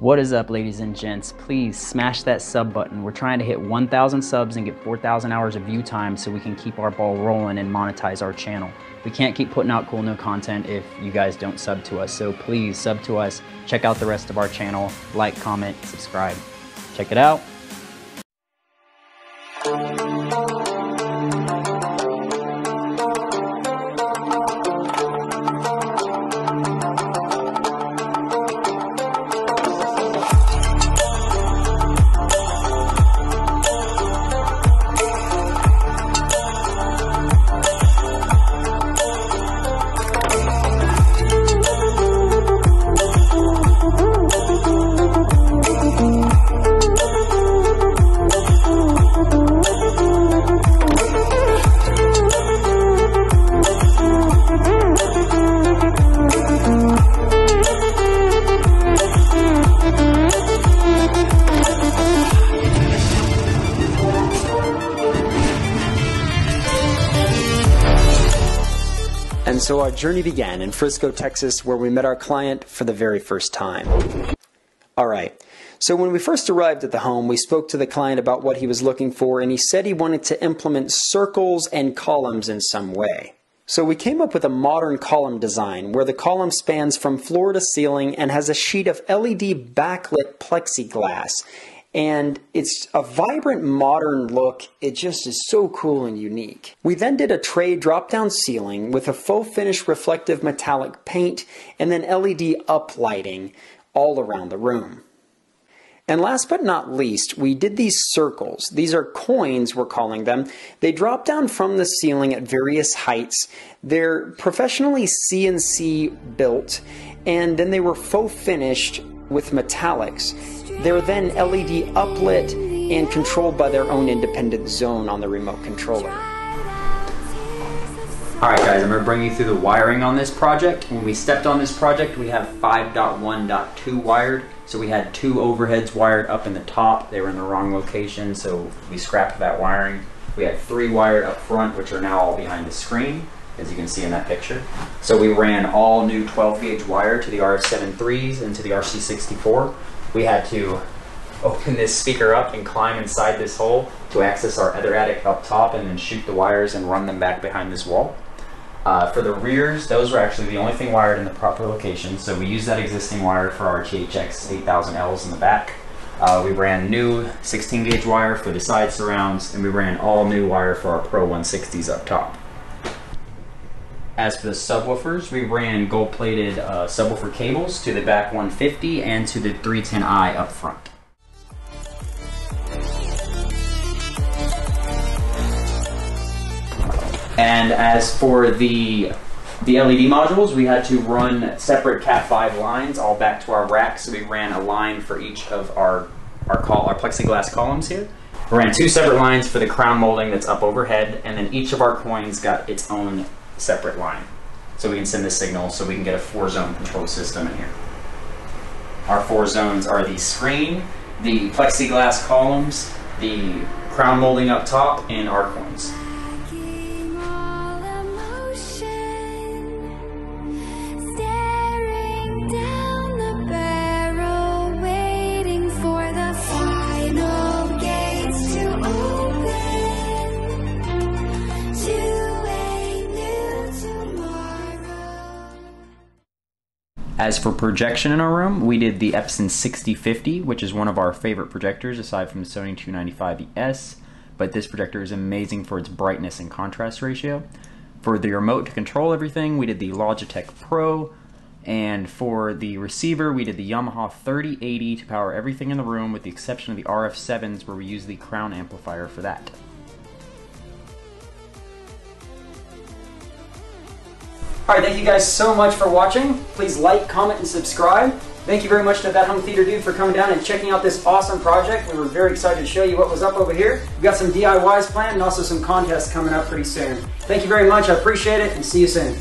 What is up, ladies and gents? Please smash that sub button. We're trying to hit 1,000 subs and get 4,000 hours of view time so we can keep our ball rolling and monetize our channel. We can't keep putting out cool new content if you guys don't sub to us, so please sub to us. Check out the rest of our channel. Like, comment, subscribe. Check it out. And so our journey began in Frisco, Texas, where we met our client for the very first time. All right. So when we first arrived at the home, we spoke to the client about what he was looking for, and he said he wanted to implement circles and columns in some way. So we came up with a modern column design where the column spans from floor to ceiling and has a sheet of LED backlit plexiglass and it's a vibrant modern look. It just is so cool and unique. We then did a tray drop down ceiling with a faux finish reflective metallic paint and then LED uplighting all around the room. And last but not least, we did these circles. These are coins, we're calling them. They drop down from the ceiling at various heights. They're professionally CNC built, and then they were faux finished with metallics. They're then LED uplit and controlled by their own independent zone on the remote controller. Alright guys, I'm going to bring you through the wiring on this project. When we stepped on this project, we have 5.1.2 wired. So we had two overheads wired up in the top. They were in the wrong location, so we scrapped that wiring. We had three wired up front, which are now all behind the screen, as you can see in that picture. So we ran all new 12 gauge wire to the RS73s and to the RC64 we had to open this speaker up and climb inside this hole to access our other attic up top and then shoot the wires and run them back behind this wall. Uh, for the rears, those were actually the only thing wired in the proper location, so we used that existing wire for our THX 8000Ls in the back. Uh, we ran new 16 gauge wire for the side surrounds, and we ran all new wire for our Pro 160s up top. As for the subwoofers, we ran gold-plated uh, subwoofer cables to the back 150 and to the 310i up front. And as for the the LED modules, we had to run separate Cat5 lines all back to our rack. So we ran a line for each of our our, call, our plexiglass columns here. We ran two separate lines for the crown molding that's up overhead, and then each of our coins got its own separate line. So we can send this signal so we can get a four zone control system in here. Our four zones are the screen, the plexiglass columns, the crown molding up top, and our coins. As for projection in our room, we did the Epson 6050, which is one of our favorite projectors aside from the Sony 295ES, but this projector is amazing for its brightness and contrast ratio. For the remote to control everything, we did the Logitech Pro, and for the receiver, we did the Yamaha 3080 to power everything in the room with the exception of the RF7s where we use the crown amplifier for that. Alright, thank you guys so much for watching. Please like, comment, and subscribe. Thank you very much to That Home Theater Dude for coming down and checking out this awesome project. We were very excited to show you what was up over here. We've got some DIYs planned and also some contests coming up pretty soon. Thank you very much. I appreciate it and see you soon.